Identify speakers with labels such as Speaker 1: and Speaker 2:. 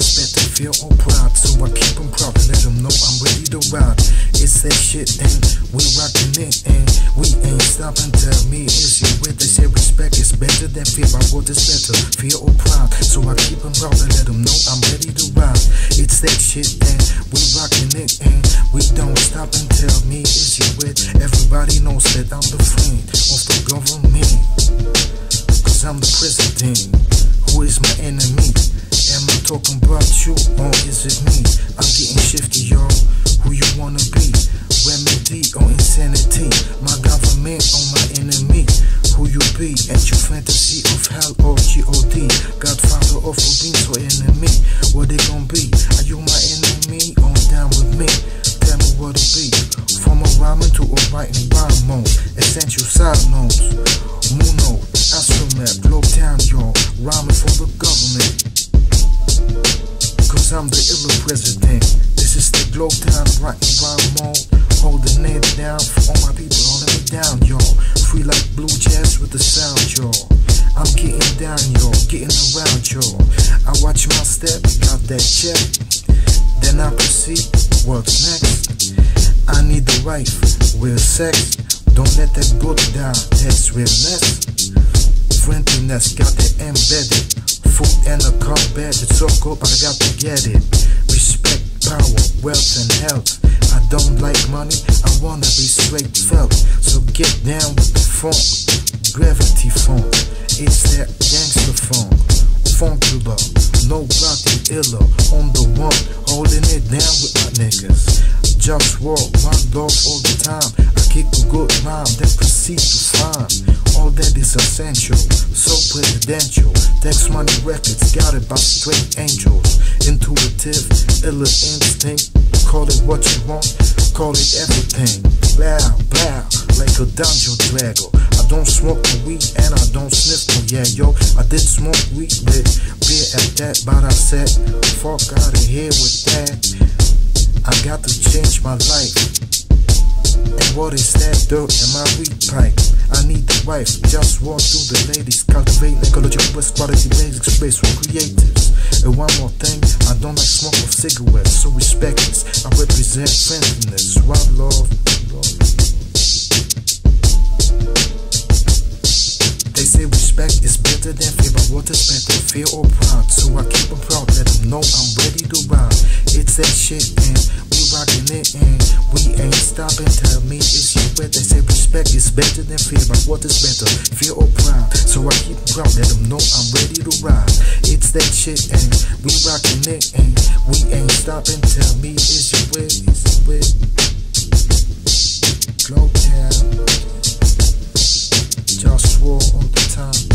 Speaker 1: respect and feel or pride? So I keep them proud and let them know I'm ready to ride. It's that shit and we rockin' it and we ain't stopping. Tell me, is you with? They say respect is better than fear. My word is better, feel or pride? So I keep them proud and let them know I'm ready to ride. It's that shit and we rockin' it and we don't stop and tell me, is you with? Everybody knows that I'm the friend of the government. Cause I'm the president. Who is my enemy? Talking about you or is it me? I'm getting shifty, y'all. Who you wanna be? Remedy or oh, insanity? My government or my enemy? Who you be? And your fantasy of hell or G-O-D? Godfather of beings or enemy? What they gon' be? Are you my enemy or down with me? Tell me what it be. From a rhyming to a writing rhyme mode. Essential side notes. Like blue jazz with the sound, y'all. I'm getting down, y'all, getting around, y'all. I watch my step, got that check. Then I proceed, what's next? I need the wife, real sex. Don't let that book die, that's realness. Friendliness got it embedded. Food and a car bed, it's all good, but I got to get it. Respect, power, wealth, and health. Don't like money, I wanna be straight felt. So get down with the funk, gravity funk. It's that gangster funk, Funkula, no rocky illa. On the one, holding it down with my niggas. Just walk my dog all the time. I kick a good rhyme, then proceed to find all that is essential. So presidential. Text money records, it by straight angels. Intuitive, illa instinct. Call it what you want, call it everything. Blah, blah, like a dungeon dragger. I don't smoke no weed and I don't sniff no yeah, yo. I did smoke weed with beer at that, but I said, fuck out of here with that. I got to change my life. And what is that dirt in my weed pipe? I need the wife, just walk through the ladies, cultivate ecological best quality basics, space for creatives. And one more thing, I don't like smoke of cigarettes, so respect this. I represent friendliness, one love, love. They say respect is better than fear, but what is better, fear or pride? So I keep them proud, let them know I'm ready to ride. It's that shit, and we rockin' it, and we ain't stopping. Tell me, is you wet? They say respect is better than fear, but what is better, fear or pride? So I keep them proud, let them know I'm. That shit, and we rockin' it, and we ain't stopping. Tell me, is you wet? Is you wet? Globe town. Just war on the time.